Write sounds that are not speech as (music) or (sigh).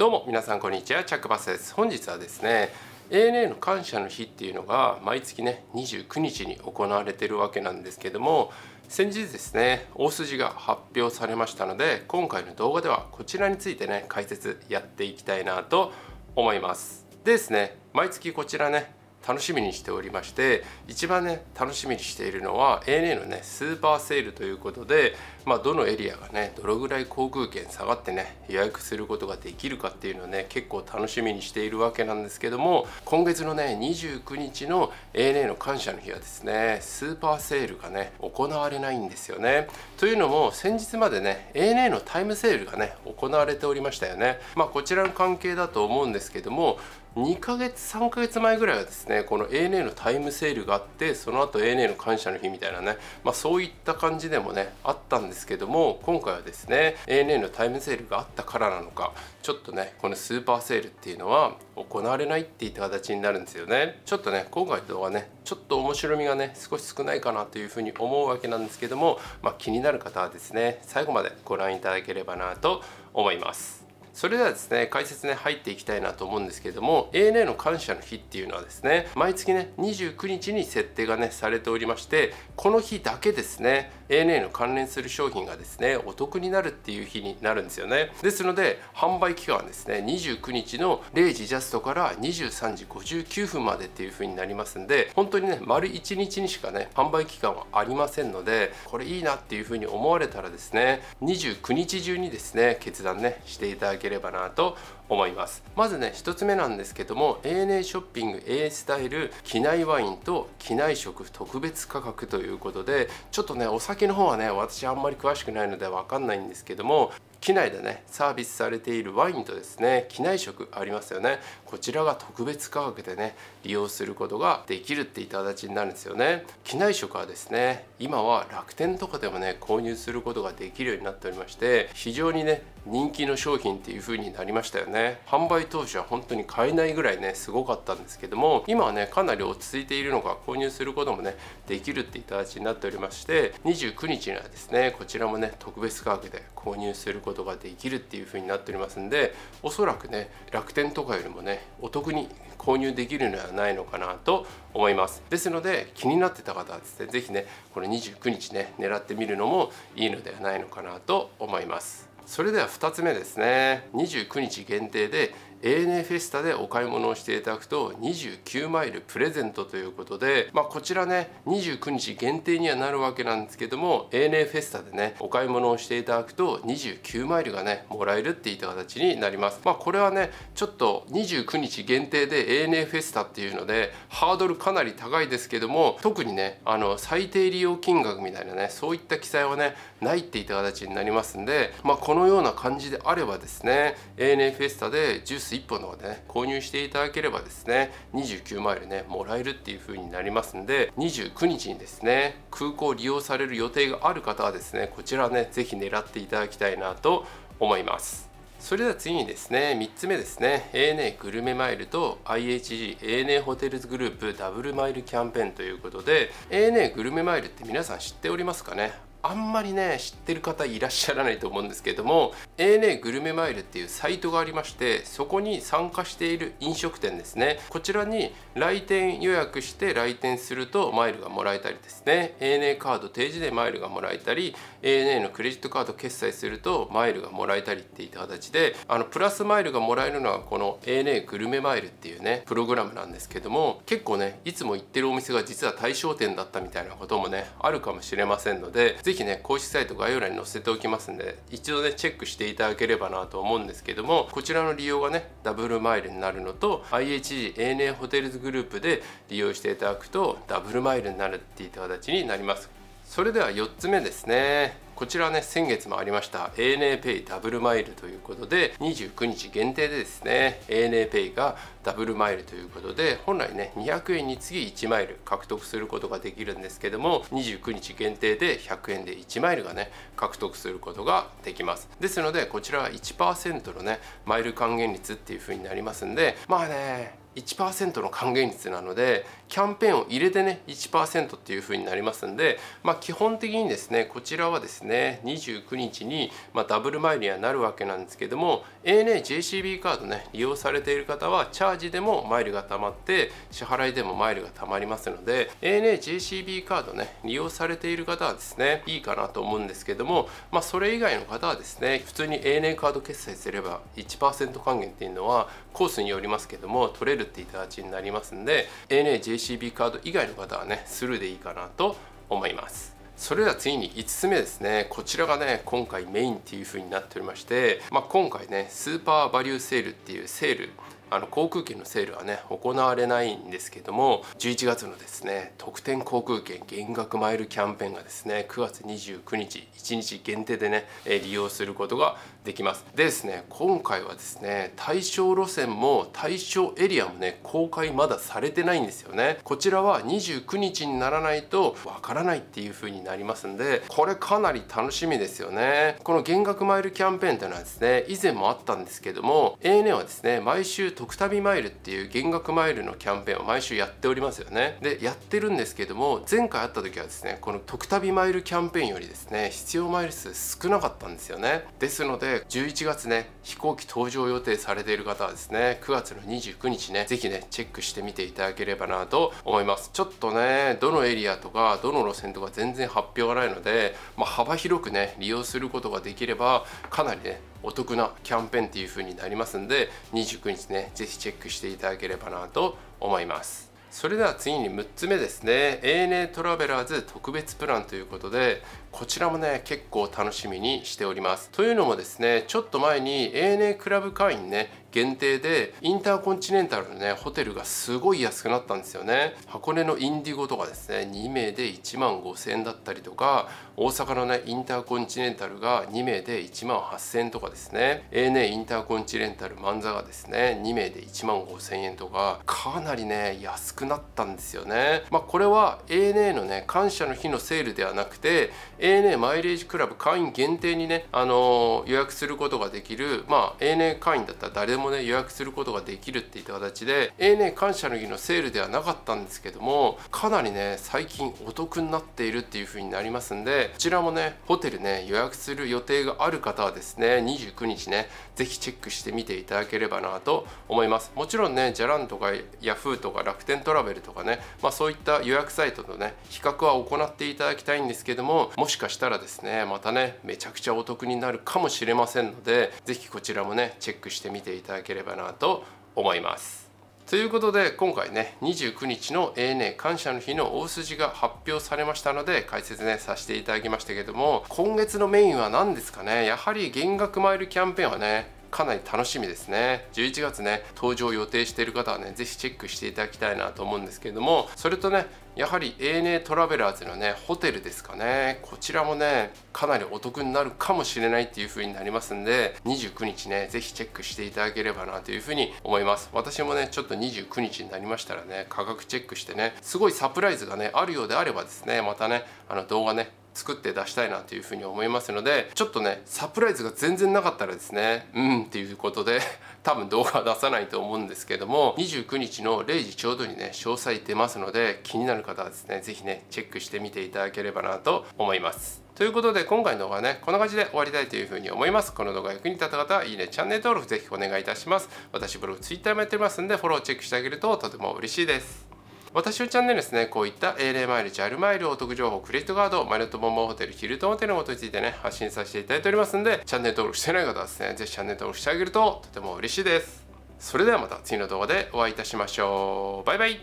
どうも皆さんこんにちはチャックバスです。本日はですね ANA の感謝の日っていうのが毎月ね29日に行われてるわけなんですけども先日ですね大筋が発表されましたので今回の動画ではこちらについてね解説やっていきたいなと思います。でですね毎月こちらね楽しみにしておりまして一番ね楽しみにしているのは ANA のねスーパーセールということで、まあ、どのエリアがねどのぐらい航空券下がってね予約することができるかっていうのをね結構楽しみにしているわけなんですけども今月のね29日の ANA の感謝の日はですねスーパーセールがね行われないんですよね。というのも先日までね ANA のタイムセールがね行われておりましたよね。まあこちらの関係だと思うんですけども2ヶ月3ヶ月前ぐらいはですねこの ANA のタイムセールがあってその後 ANA の感謝の日みたいなね、まあ、そういった感じでもねあったんですですけども今回はですね ANA のタイムセールがあったからなのかちょっとねこのスーパーセールっていうのは行われないっていった形になるんですよね。ちょっとね今回の動画ねちょっと面白みがね少し少ないかなというふうに思うわけなんですけども、まあ、気になる方はですね最後までご覧いただければなと思います。それではですね解説ね入っていきたいなと思うんですけども ANA の感謝の日っていうのはですね毎月ね29日に設定がねされておりましてこの日だけですね ANA の関連する商品がですねお得になるっていう日になるんですよね。ですので販売期間はですね29日の0時ジャストから23時59分までっていう風になりますんで本当にね丸1日にしかね販売期間はありませんのでこれいいなっていう風に思われたらですね29日中にですね決断ねしていただければなと思います。まずね1つ目なんですけども ANA ショッピング A スタイル機内ワインと機内食特別価格ということでちょっとねお酒の方はね私あんまり詳しくないので分かんないんですけども機内でねサービスされているワインとですね機内食ありますよね。こちらが特別価格でね利用することができるっていった形になるんですよね。機内食はですね今は楽天とかでもね購入することができるようになっておりまして非常にね人気の商品っていう風になりましたよね。販売当初は本当に買えないぐらいねすごかったんですけども今はねかなり落ち着いているのか購入することもねできるっていった形になっておりまして29日にはですねこちらもね特別価格で購入することことができるっていう風になっておりますんでおそらくね楽天とかよりもねお得に購入できるのではないのかなと思います。ですので気になってた方はですね是非ねこの29日ね狙ってみるのもいいのではないのかなと思います。それでは2つ目ですね。29日限定で ANA フェスタでお買い物をしていただくと29マイルプレゼントということで、まあ、こちらね29日限定にはなるわけなんですけども ANA フェスタでねお買い物をしていただくと29マイルがねもらえるっていった形になります。まあこれはねちょっと29日限定で ANA フェスタっていうのでハードルかなり高いですけども特にねあの最低利用金額みたいなねそういった記載はねないっていった形になりますんでまあこのような感じであればですね ANA フェスタでジュース1本の方でね購入していただければですね29マイルねもらえるっていう風になりますんで29日にですね空港を利用される予定がある方はですねこちらね是非狙っていただきたいなと思います。それでは次にですね3つ目ですね。ANA グルメマイルと IHG ANA ホテルズグループダブルマイルキャンペーンということで ANA グルメマイルって皆さん知っておりますかね？あんまりね知ってる方いらっしゃらないと思うんですけども ANA グルメマイルっていうサイトがありましてそこに参加している飲食店ですね。こちらに来店予約して来店するとマイルがもらえたりですね。ANA カード提示でマイルがもらえたり ANA のクレジットカード決済するとマイルがもらえたりっていった形であのプラスマイルがもらえるのはこの ANA グルメマイルっていうねプログラムなんですけども結構ねいつも行ってるお店が実は対象店だったみたいなこともねあるかもしれませんので是非ね公式サイト概要欄に載せておきますんで一度ねチェックしていただければなと思うんですけどもこちらの利用がねダブルマイルになるのと IHG ANA ホテルズグループで利用していただくとダブルマイルになるっていった形になります。それでは4つ目ですね。こちらね先月もありました ANAPay ダブルマイルということで29日限定でですね ANAPay がダブルマイルということで本来ね200円に次1マイル獲得することができるんですけども29日限定で100円で1マイルがね獲得することができます。ですのでこちらは1%のねマイル還元率っていう風になりますんでまあね1%の還元率なのでキャンペーンを入れてね1%っていう風になりますんで、まあ、基本的にですねこちらはですね29日に、まあ、ダブルマイルにはなるわけなんですけども ANA JCB カードね利用されている方はチャージでもマイルが貯まって支払いでもマイルが貯まりますので ANA JCB カードね利用されている方はですねいいかなと思うんですけども、まあ、それ以外の方はですね普通に ANA カード決済すれば1%還元っていうのはコースによりますけども取れるっていう形になりますんで ANA JCB カード以外の方はねスルーでいいかなと思います。それでは次に5つ目ですね。こちらがね今回メインっていう風になっておりまして、まあ、今回ねスーパーバリューセールっていうセールあの航空券のセールはね行われないんですけども11月のですね特典航空券減額マイルキャンペーンがですね9月29日1日限定でね利用することができます。でですね今回はですね対象路線も対象エリアもね公開まだされてないんですよね。こちらは29日にならないとわからないっていう風になりますんでこれかなり楽しみですよね。この減額マイルキャンペーンというのはですね以前もあったんですけども ANA はですね毎週特旅マイルっていう減額マイルのキャンペーンを毎週やっておりますよね。でやってるんですけども前回会った時はですねこの特旅マイルキャンペーンよりですね必要マイル数少なかったんですよね。ですので11月ね飛行機搭乗予定されている方はですね9月の29日ね是非ねチェックしてみていただければなと思います。ちょっとねどのエリアとかどの路線とか全然発表がないので、まあ、幅広くね利用することができればかなりねお得なキャンペーンっていう風になりますんで29日ね是非チェックしていただければなと思います。それでは次に6つ目ですね。ANA トラベラーズ特別プランということでこちらもね結構楽しみにしております。というのもですねちょっと前に ANA クラブ会員ね限定でインターコンチネンタルのねホテルがすごい安くなったんですよね。箱根のインディゴとかですね2名で1万5000円だったりとか大阪のねインターコンチネンタルが2名で1万8000円とかですね。ANA インターコンチネンタルマンザがですね2名で1万5000円とかかなりね安くなったんですよね。まあこれは ANA のね感謝の日のセールではなくて ANA マイレージクラブ会員限定にね、あのー、予約することができる、まあ、ANA 会員だったら誰でももね、予約することができるっていった形で、ANA 感謝の日のセールではなかったんですけども、かなりね、最近お得になっているっていう風になりますんで、こちらもね、ホテルね、予約する予定がある方はですね、29日ね、ぜひチェックしてみていただければなと思います。もちろんね、じゃらんとか Yahoo とか楽天トラベルとかね、まあそういった予約サイトとね、比較は行っていただきたいんですけども、もしかしたらですねまたねめちゃくちゃお得になるかもしれませんので是非こちらもねチェックしてみていただただければなと思います。ということで今回ね29日の ANA 感謝の日の大筋が発表されましたので解説ねさせていただきましたけども今月のメインは何ですかね？やはり減額マイルキャンペーンはねかなり楽しみですね。11月ね登場予定している方はね是非チェックしていただきたいなと思うんですけれどもそれとねやはり ANA トラベラーズのねホテルですかね。こちらもねかなりお得になるかもしれないっていう風になりますんで29日ね是非チェックしていただければなという風に思います。私もねちょっと29日になりましたらね価格チェックしてねすごいサプライズがねあるようであればですねまたねあの動画ね作って出したいなというふうに思いますのでちょっとねサプライズが全然なかったらですねうんっていうことで (laughs) 多分動画は出さないと思うんですけども29日の0時ちょうどにね詳細出ますので気になる方はですね是非ねチェックしてみていただければなと思います。ということで今回の動画はねこんな感じで終わりたいというふうに思います。この動画役に立った方はいいねチャンネル登録ぜひお願いいたします。私ブログ Twitter もやってますんでフォローチェックしてあげるととても嬉しいです。私のチャンネルですね、こういった英霊マイル、ジャルマイル、お得情報、クレジットカード、マリオットボンボンホテル、ヒルトンホテルのことについてね、発信させていただいておりますんで、チャンネル登録してない方はですね、ぜひチャンネル登録してあげるととても嬉しいです。それではまた次の動画でお会いいたしましょう。バイバイ